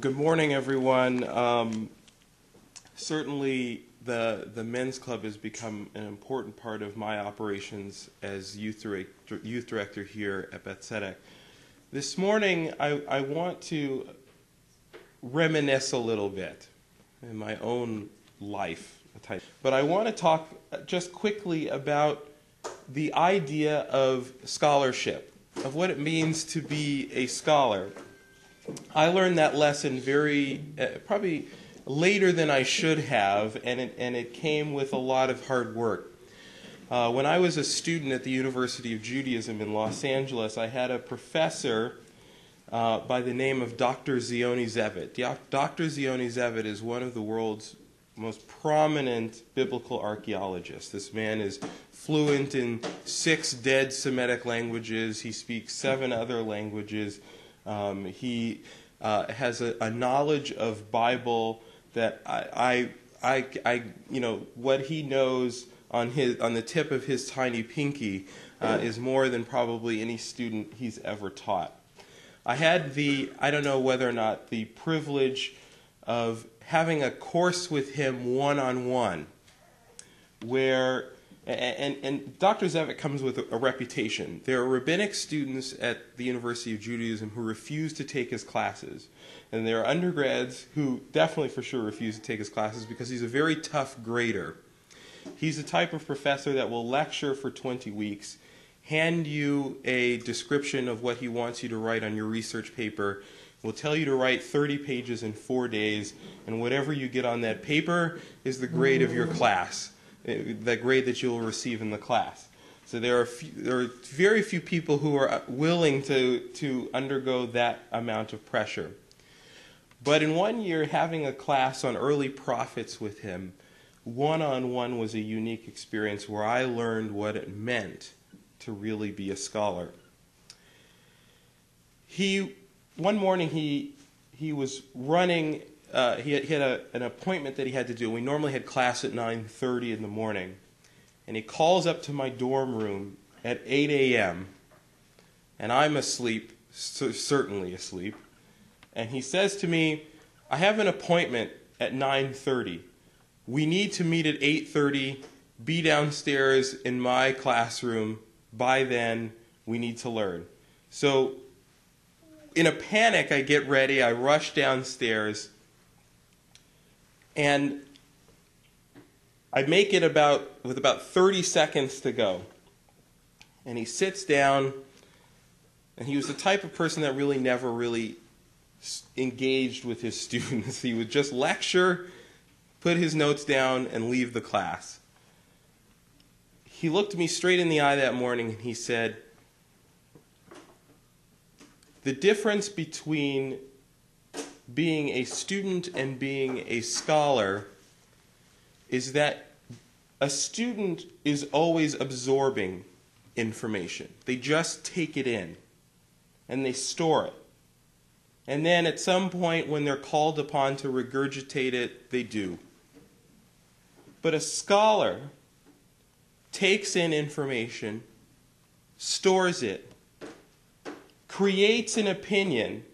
Good morning, everyone. Um, certainly, the the men's club has become an important part of my operations as youth director, youth director here at Beth Tzedec. This morning, I, I want to reminisce a little bit in my own life, but I want to talk just quickly about the idea of scholarship, of what it means to be a scholar. I learned that lesson very, uh, probably later than I should have, and it, and it came with a lot of hard work. Uh, when I was a student at the University of Judaism in Los Angeles, I had a professor uh, by the name of Dr. Ziony Zevit. Dr. Ziony Zevit is one of the world's most prominent biblical archaeologists. This man is fluent in six dead Semitic languages, he speaks seven other languages. Um, he uh, has a, a, knowledge of Bible that I, I, I, I, you know, what he knows on his on the tip of his tiny pinky uh, is more than probably any student he's ever taught. I had the I don't know whether or not the privilege of having a course with him one on one, where and, and Dr. Zevit comes with a, a, reputation. There are rabbinic students at the University of Judaism who refuse to take his classes. And there are undergrads who definitely for sure refuse to take his classes because he's a very tough grader. He's the type of professor that will lecture for 20 weeks, hand you a description of what he wants you to write on your research paper, will tell you to write 30 pages in four days, and whatever you get on that paper is the grade of your class the grade that you'll receive in the class. So there are, few, there are very few people who are willing to, to undergo that amount of pressure. But in one year, having a class on early prophets with him, one on one was a unique experience where I learned what it meant to really be a scholar. He, one morning, he, he was running uh, he had, he had a, an appointment that he had to do. We normally had class at 9:30 in the morning, and he calls up to my dorm room at 8 a.m. and I'm asleep, certainly asleep, and he says to me, "I have an appointment at 9:30. We need to meet at 8:30. Be downstairs in my classroom. By then, we need to learn." So, in a panic, I get ready. I rush downstairs and I make it about with about 30 seconds to go. And he sits down, and he was the type of person that really never really engaged with his students. He would just lecture, put his notes down, and leave the class. He looked me straight in the eye that morning and he said, The difference between being a student and being a scholar is that a student is always absorbing information. They just take it in and they store it. And then at some point, when they're called upon to regurgitate it, they do. But a scholar takes in information, stores it, creates an opinion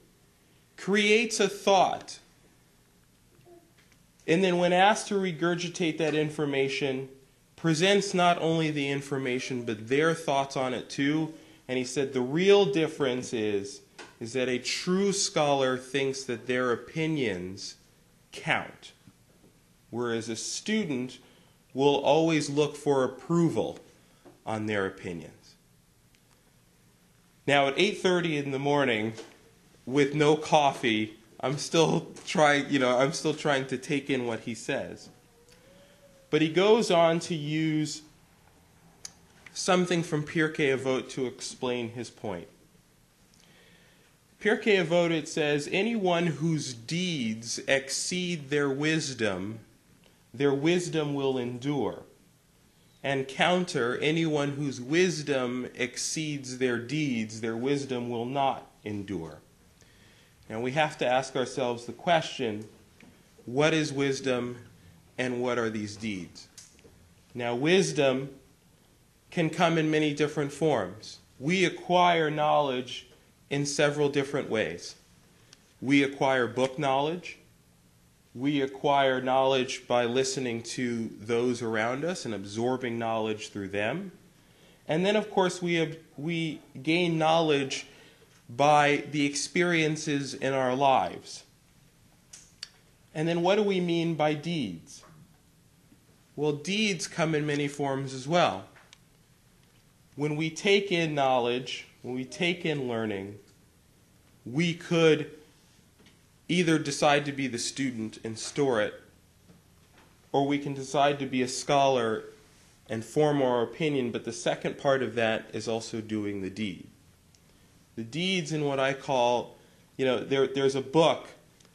creates a thought, and then when asked to regurgitate that information, presents not only the information but their thoughts on it too. And he said the real difference is is that a true scholar thinks that their opinions count, whereas a student will always look for approval on their opinions. Now at 8:30 in the morning, with no coffee, I'm still trying, you know, I'm still trying to take in what he says. But he goes on to use something from Pirkei Avot to explain his point. Pirkei Avot it says, anyone whose deeds exceed their wisdom, their wisdom will endure. And counter, anyone whose wisdom exceeds their deeds, their wisdom will not endure. And we have to ask ourselves the question what is wisdom and what are these deeds? Now, wisdom can come in many different forms. We acquire knowledge in several different ways. We acquire book knowledge. We acquire knowledge by listening to those around us and absorbing knowledge through them. And then, of course, we, have, we gain knowledge by the experiences in our lives. And then, what do we mean by deeds? Well, deeds come in many forms as well. When we take in knowledge, when we take in learning, we could either decide to be the student and store it, or we can decide to be a scholar and form our opinion, but the second part of that is also doing the deed. The deeds in what I call, you know, there, there's a book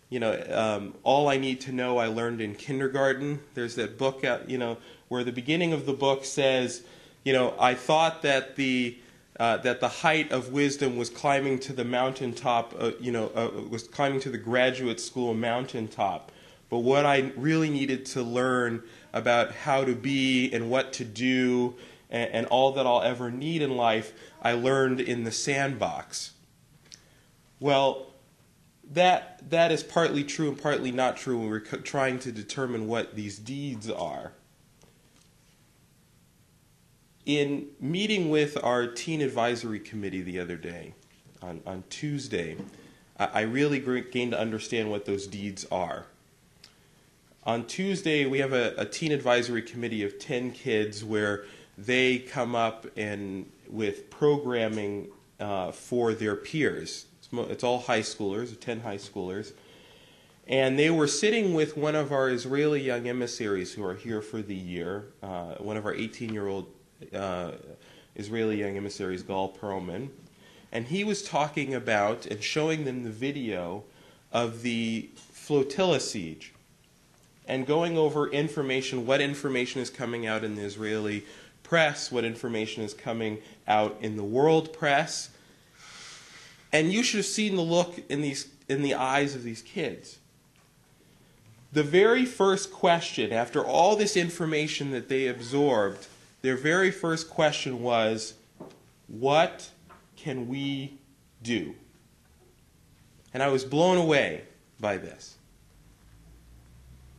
you know, um, all I need to know I learned in kindergarten. There's that book, out, you know, where the beginning of the book says, you know, I thought that the uh, that the height of wisdom was climbing to the mountaintop, uh, you know, uh, was climbing to the graduate school mountaintop. But what I really needed to learn about how to be and what to do and, and all that I'll ever need in life, I learned in the sandbox. Well, that that is partly true and partly not true when we're trying to determine what these deeds are. In meeting with our teen advisory committee the other day, on, on Tuesday, I, I really gained to understand what those deeds are. On Tuesday, we have a, a teen advisory committee of 10 kids where they come up and with programming uh, for their peers it's all high schoolers, 10 high schoolers. And they were sitting with one of our Israeli young emissaries who are here for the year, uh, one of our 18 year old uh, Israeli young emissaries, Gal Perlman. And he was talking about and showing them the video of the flotilla siege and going over information, what information is coming out in the Israeli press, what information is coming out in the world press, and you should have seen the look in, these, in the eyes of these kids. The very first question, after all this information that they absorbed, their very first question was, What can we do? And I was blown away by this.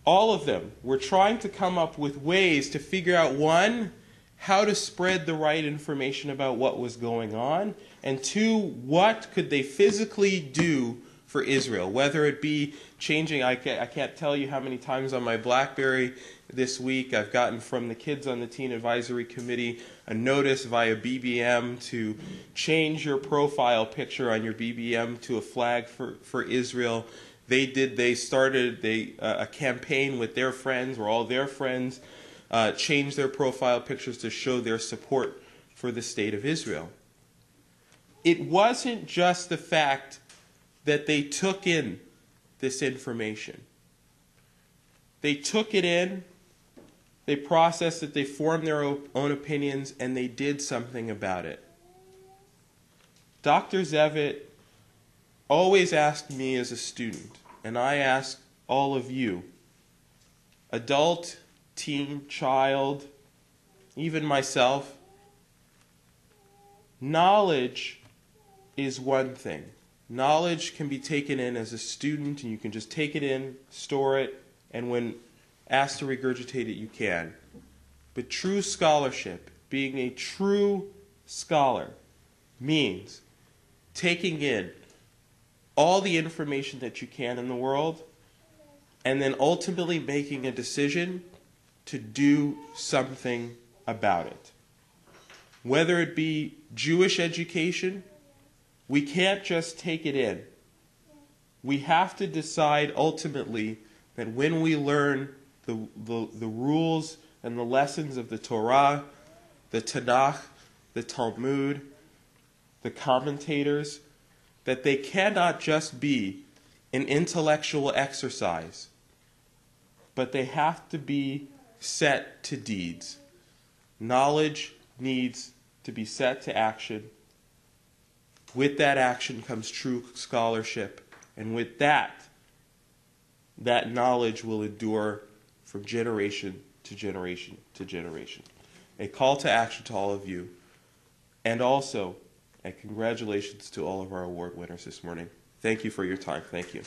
All of them were trying to come up with ways to figure out one, how to spread the right information about what was going on, and two, what could they physically do for Israel? Whether it be changing, I can't, I can't tell you how many times on my Blackberry this week I've gotten from the kids on the Teen Advisory Committee a notice via BBM to change your profile picture on your BBM to a flag for, for Israel. They did, they started they, uh, a campaign with their friends, where all their friends uh, changed their profile pictures to show their support for the state of Israel it wasn't just the fact that they took in this information. They took it in, they processed it, they formed their own opinions, and they did something about it. Dr. Zevit always asked me as a student, and I ask all of you, adult, teen, child, even myself, knowledge is one thing. Knowledge can be taken in as a student, and you can just take it in, store it, and when asked to regurgitate it, you can. But true scholarship, being a true scholar, means taking in all the information that you can in the world and then ultimately making a decision to do something about it. Whether it be Jewish education we can't just take it in. We have to decide ultimately that when we learn the, the, the rules and the lessons of the Torah, the Tanakh, the Talmud, the commentators, that they cannot just be an intellectual exercise, but they have to be set to deeds. Knowledge needs to be set to action with that action comes true scholarship. And with that, that knowledge will endure from generation to generation to generation. A call to action to all of you. And also, a congratulations to all of our award winners this morning. Thank you for your time. Thank you.